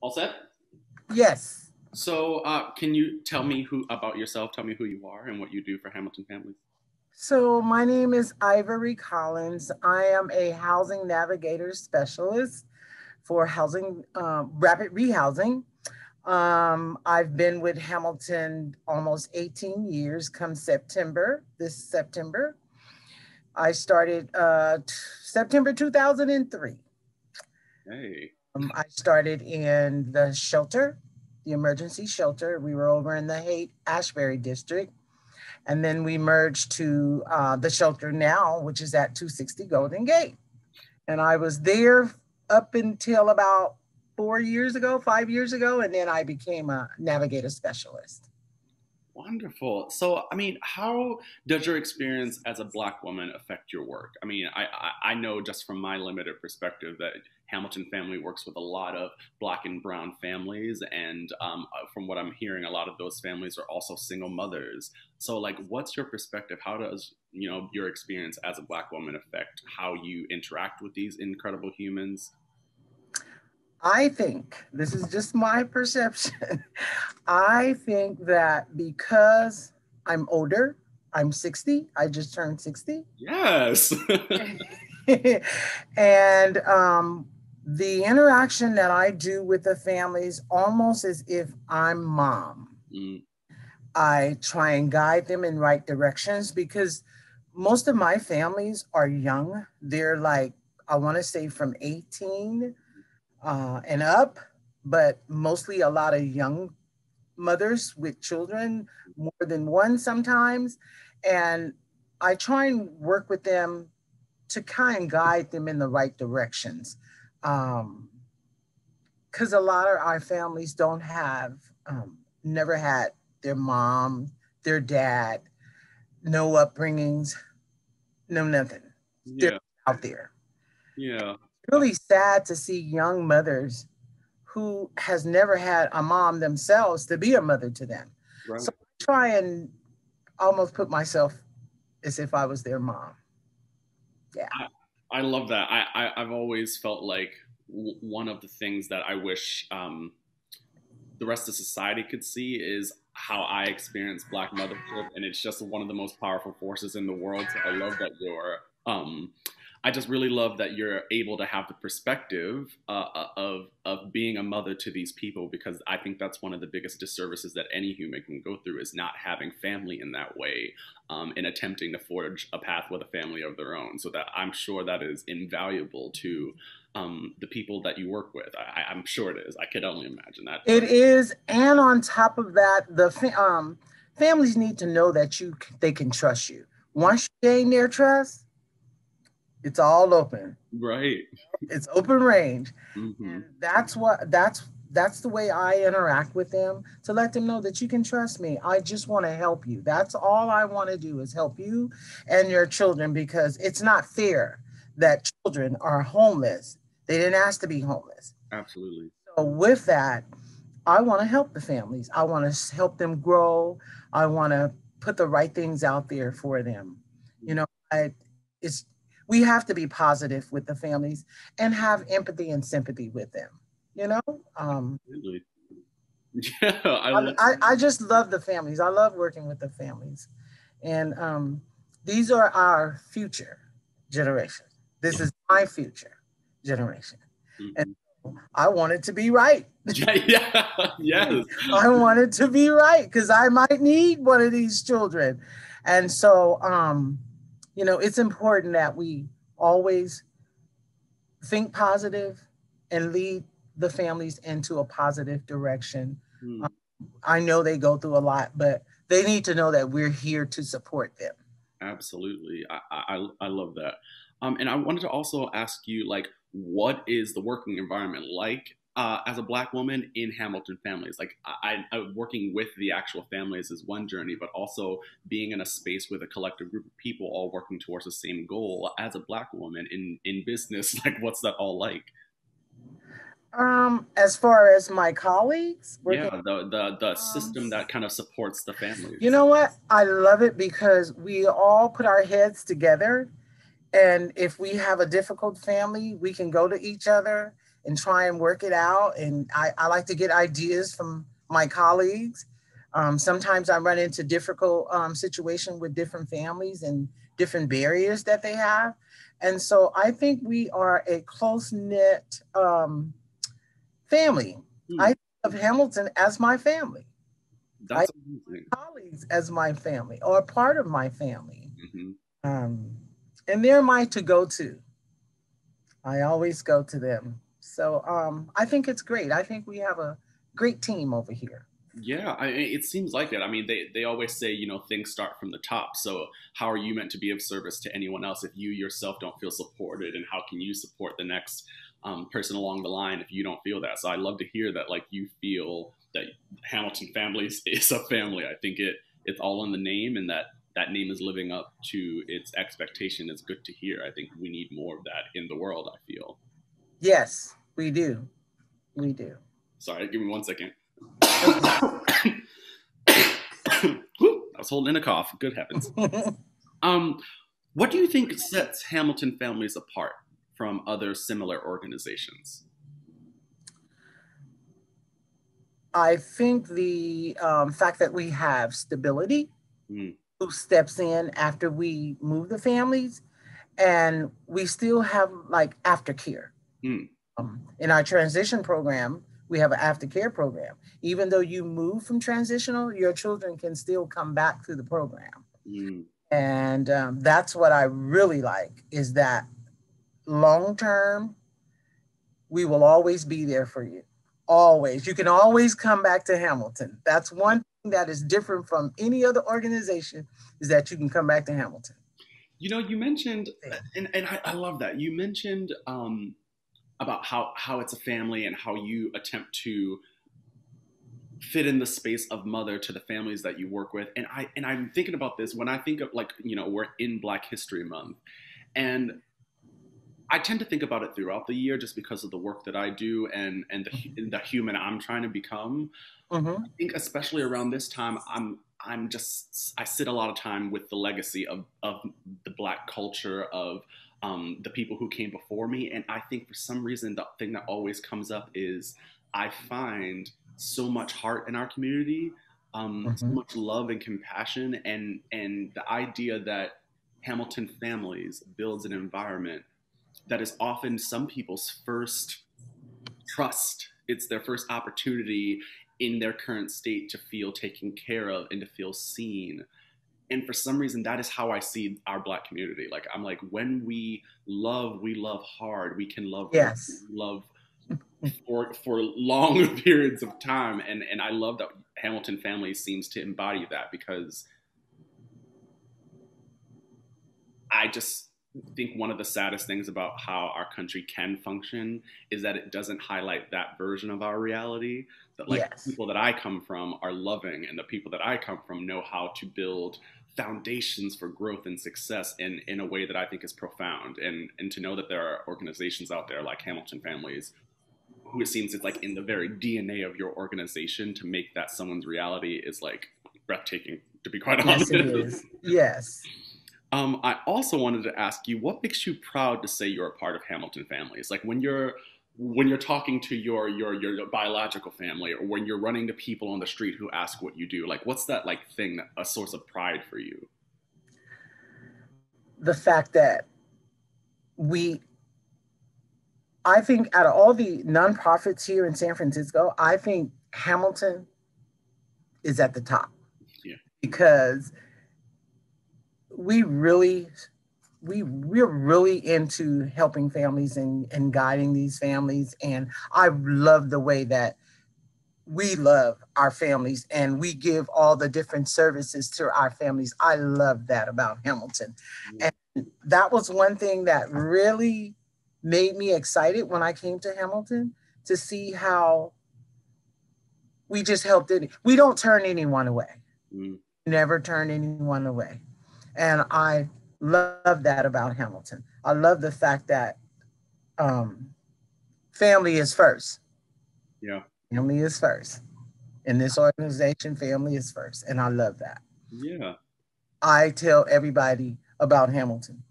All set? Yes. So, uh, can you tell me who about yourself? Tell me who you are and what you do for Hamilton Families. So, my name is Ivory Collins. I am a housing navigator specialist for housing, um, rapid rehousing. Um, I've been with Hamilton almost 18 years come September, this September. I started uh, September 2003. Hey. Um, I started in the shelter, the emergency shelter. We were over in the Haight Ashbury district. And then we merged to uh, the shelter now, which is at 260 Golden Gate. And I was there up until about four years ago, five years ago. And then I became a navigator specialist. Wonderful. So, I mean, how does your experience as a Black woman affect your work? I mean, I, I, know just from my limited perspective that Hamilton Family works with a lot of Black and Brown families, and um, uh, from what I'm hearing, a lot of those families are also single mothers. So, like, what's your perspective? How does you know your experience as a Black woman affect how you interact with these incredible humans? I think this is just my perception. I think that because I'm older, I'm 60, I just turned 60. Yes. and um, the interaction that I do with the families almost as if I'm mom. Mm. I try and guide them in right directions because most of my families are young. They're like, I want to say from 18 uh, and up, but mostly a lot of young mothers with children, more than one sometimes. And I try and work with them to kind of guide them in the right directions. Because um, a lot of our families don't have, um, never had their mom, their dad, no upbringings, no nothing. Yeah. They're out there. Yeah really sad to see young mothers who has never had a mom themselves to be a mother to them. Right. So I try and almost put myself as if I was their mom. Yeah. I, I love that. I, I, have always felt like w- one of the things that I wish um, the rest of society could see is how I experience Black motherhood. And it's just one of the most powerful forces in the world. So I love that you're um, I just really love that you're able to have the perspective uh, uh, of of being a mother to these people because I think that's one of the biggest disservices that any human can go through is not having family in that way um, and attempting to forge a path with a family of their own. So that I'm sure that is invaluable to um, the people that you work with. I, am sure it is. I could only imagine that. It is, and on top of that, the um, families need to know that you they can trust you. Once you gain their trust it's all open. Right. It's open range. Mm-hmm. that's what that's that's the way I interact with them to let them know that you can trust me. I just want to help you. That's all I want to do is help you and your children because it's not fair that children are homeless. They didn't ask to be homeless. Absolutely. So with that, I want to help the families. I want to help them grow. I want to put the right things out there for them. You know, I, it's we have to be positive with the families and have empathy and sympathy with them you know um yeah I, I, I, just love the families i love working with the families and um these are our future generation this is my future generation mm-hmm. and I want it to be right. yeah, yes. I want it to be right because I might need one of these children. And so um, you know, it's important that we always think positive and lead the families into a positive direction. Mm. Um, I know they go through a lot, but they need to know that we're here to support them. Absolutely. I, I, I love that. Um, and I wanted to also ask you, like, what is the working environment like uh, as a black woman in Hamilton families. Like I, I, working with the actual families is one journey, but also being in a space with a collective group of people all working towards the same goal as a black woman in in business. Like, what's that all like? Um, as far as my colleagues, yeah, the the the um, system that kind of supports the families. You know what? I love it because we all put our heads together, and if we have a difficult family, we can go to each other and try and work it out. And I, I like to get ideas from my colleagues. Um, sometimes I run into difficult um, situations with different families and different barriers that they have. And so I think we are a close knit um, family. Mm. I of Hamilton as my family. That's I colleagues as my family or part of my family. Mm-hmm. Um, and they're my to go to. I always go to them. So um, I think it's great. I think we have a great team over here. Yeah, I, it seems like it. I mean, they, they always say, you know, things start from the top. So, how are you meant to be of service to anyone else if you yourself don't feel supported? And how can you support the next um, person along the line if you don't feel that? So, I love to hear that, like, you feel that Hamilton Families is a family. I think it it's all in the name, and that that name is living up to its expectation is good to hear. I think we need more of that in the world. I feel. Yes, we do. We do. Sorry, give me one second. I was holding in a cough. Good heavens. um, what do you think sets Hamilton families apart from other similar organizations? I think the um, fact that we have stability, mm. who steps in after we move the families, and we still have like aftercare. Mm. Um, in our transition program, we have an aftercare program. Even though you move from transitional, your children can still come back through the program. Mm. And um, that's what I really like is that long term, we will always be there for you. Always. You can always come back to Hamilton. That's one thing that is different from any other organization is that you can come back to Hamilton. You know, you mentioned, and, and I, I love that. You mentioned um, about how how it's a family and how you attempt to fit in the space of mother to the families that you work with and i and i'm thinking about this when i think of like you know we're in black history month and i tend to think about it throughout the year just because of the work that i do and and the, mm-hmm. the human i'm trying to become mm-hmm. i think especially around this time i'm i'm just i sit a lot of time with the legacy of of the black culture of um, the people who came before me. And I think for some reason, the thing that always comes up is I find so much heart in our community, um, mm-hmm. so much love and compassion, and and the idea that Hamilton families builds an environment that is often some people's first trust. It's their first opportunity in their current state to feel taken care of and to feel seen and for some reason that is how i see our black community. Like i'm like when we love we love hard. We can love yes. love for for long periods of time. And and i love that hamilton family seems to embody that because i just think one of the saddest things about how our country can function is that it doesn't highlight that version of our reality that like yes. people that i come from are loving and the people that i come from know how to build foundations for growth and success in, in a way that I think is profound. And, and to know that there are organizations out there like Hamilton Families who it seems it's like in the very DNA of your organization to make that someone's reality is like breathtaking, to be quite honest. Yes, it is. Yes. Um, I also wanted to ask you, what makes you proud to say you're a part of Hamilton Families? Like when you're when you're talking to your, your your biological family or when you're running to people on the street who ask what you do like what's that like thing that, a source of pride for you the fact that we i think out of all the nonprofits here in san francisco i think hamilton is at the top yeah. because we really we we're really into helping families and, and guiding these families and i love the way that we love our families and we give all the different services to our families. I love that about hamilton. And that was one thing that really made me excited when i came to hamilton to see how we just helped it we don't turn anyone away. Mm. never turn anyone away. And i love that about Hamilton. I love the fact that um, family is first. Yeah. Family is first. In this organization, family is first. And I love that. Yeah. I tell everybody about Hamilton.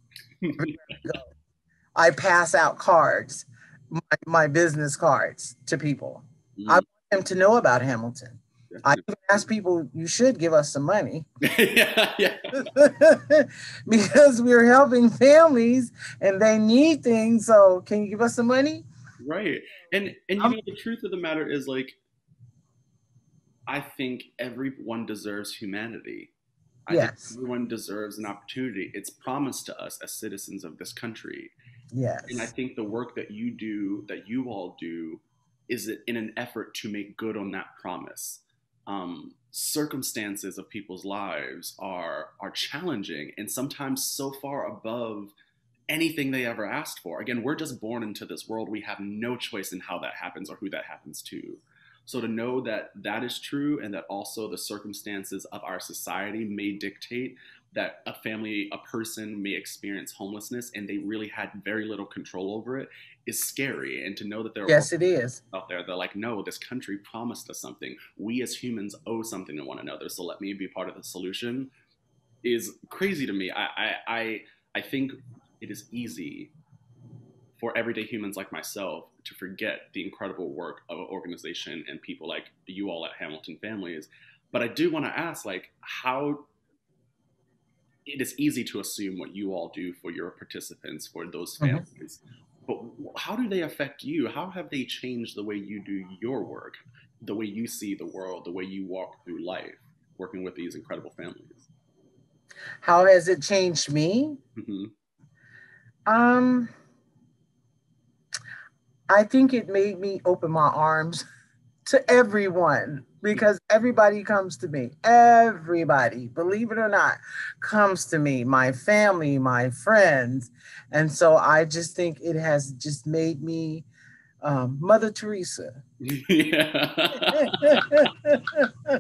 I pass out cards my, my business cards to people. Mm-hmm. I want them to know about Hamilton. I even ask people, you should give us some money. yeah, yeah. because we're helping families and they need things. So can you give us some money? Right. And and you know the truth of the matter is like I think everyone deserves humanity. I yes. everyone deserves an opportunity. It's promised to us as citizens of this country. Yes. And I think the work that you do, that you all do, is in an effort to make good on that promise um, circumstances of people's lives are are challenging and sometimes so far above anything they ever asked for. Again, we're just born into this world. We have no choice in how that happens or who that happens to. So to know that that is true and that also the circumstances of our society may dictate that a family, a person may experience homelessness and they really had very little control over it is scary. And to know that there are yes, it is out there, they're like, no, this country promised us something. We as humans owe something to one another. So let me be part of the solution is crazy to me. I I I, I think it is easy for everyday humans like myself to forget the incredible work of an organization and people like you all at Hamilton Families. But I do want to ask, like, how it is easy to assume what you all do for your participants, for those mm-hmm. families. Mm-hmm. But how do they affect you? How have they changed the way you do your work, the way you see the world, the way you walk through life, working with these incredible families? How has it changed me? Mm-hmm. Um, I think it made me open my arms to everyone because everybody comes to me. Everybody, believe it or not, comes to me, my family, my friends. And so I just think it has just made me um, Mother Teresa. Yeah.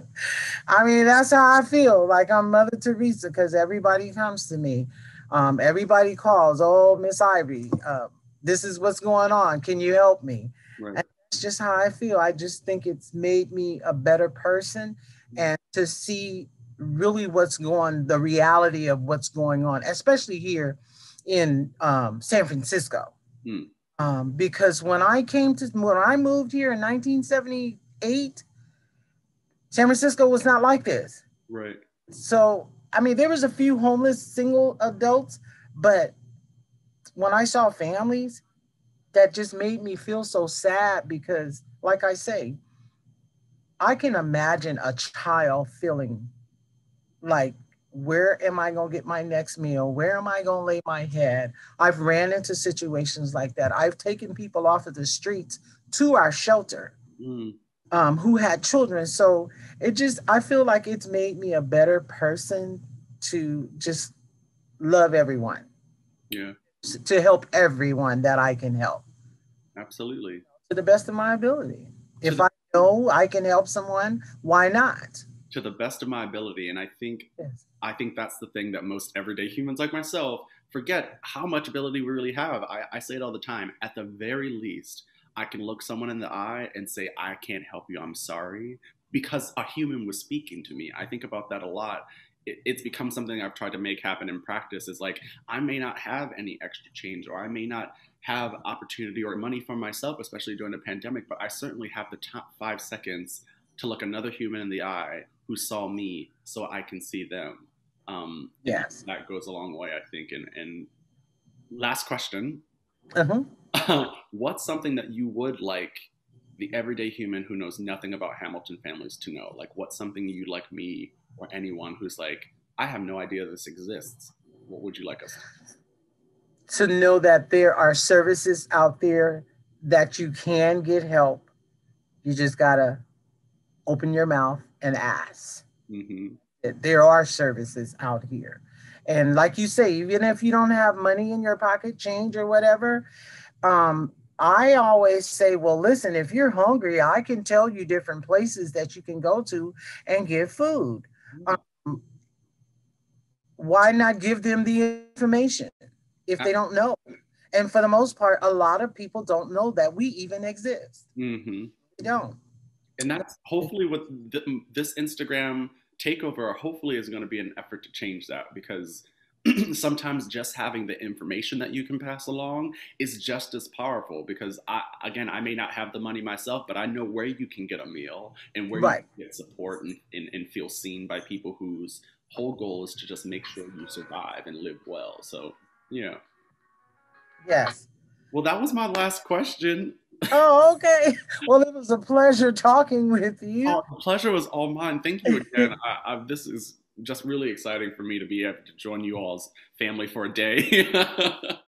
I mean, that's how I feel. Like I'm Mother Teresa because everybody comes to me. Um, everybody calls, oh, Miss Ivy, uh, this is what's going on. Can you help me? Right. That's just how I feel. I just think it's made me a better person and to see really what's going, the reality of what's going on, especially here in um, San Francisco. Hmm. Um, because when I came to, when I moved here in 1978, San Francisco was not like this. Right. So, I mean, there was a few homeless single adults, but when I saw families, that just made me feel so sad because, like I say, I can imagine a child feeling like, where am I going to get my next meal? Where am I going to lay my head? I've ran into situations like that. I've taken people off of the streets to our shelter mm. um, who had children. So it just, I feel like it's made me a better person to just love everyone. Yeah to help everyone that I can help. Absolutely. To the best of my ability. To if the, I know I can help someone, why not? To the best of my ability. And I think yes. I think that's the thing that most everyday humans like myself forget how much ability we really have. I, I say it all the time. At the very least, I can look someone in the eye and say, I can't help you, I'm sorry. Because a human was speaking to me. I think about that a lot it, it's become something I've tried to make happen in practice is like I may not have any extra change or I may not have opportunity or money for myself, especially during the pandemic, but I certainly have the top five seconds to look another human in the eye who saw me so I can see them. Um, yes. That goes a long way, I think. And, and last question. Uh-huh. What's something that you would like the everyday human who knows nothing about Hamilton families to know? Like, what's something you'd like me or anyone who's like, I have no idea this exists, what would you like us to? To know that there are services out there that you can get help. You just gotta open your mouth and ask. Mm-hmm. There are services out here. And like you say, even if you don't have money in your pocket, change or whatever, um, I always say, well, listen, if you're hungry, I can tell you different places that you can go to and get food. Um, why not give them the information if they don't know? And for the most part, a lot of people don't know that we even exist. Mm-hmm. They don't. And that's hopefully what this Instagram takeover hopefully is going to be an effort to change that because sometimes just having the information that you can pass along is just as powerful because I again I may not have the money myself, but I know where you can get a meal and where right. you get support and, and, and feel seen by people whose whole goal is to just make sure you survive and live well. So, you know. Yes. Well, that was my last question. Oh, okay. Well, it was a pleasure talking with you. Oh, the pleasure was all mine. Thank you again. I, I, this is just really exciting for me to be able to join you all's family for a day.